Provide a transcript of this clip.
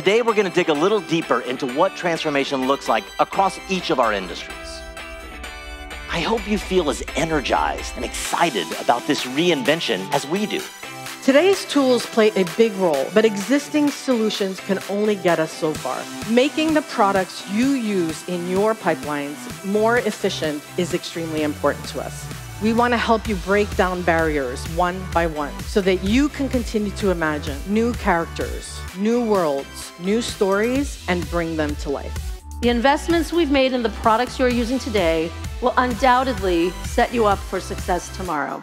Today, we're going to dig a little deeper into what transformation looks like across each of our industries. I hope you feel as energized and excited about this reinvention as we do. Today's tools play a big role, but existing solutions can only get us so far. Making the products you use in your pipelines more efficient is extremely important to us. We want to help you break down barriers one by one so that you can continue to imagine new characters, new worlds, new stories, and bring them to life. The investments we've made in the products you're using today will undoubtedly set you up for success tomorrow.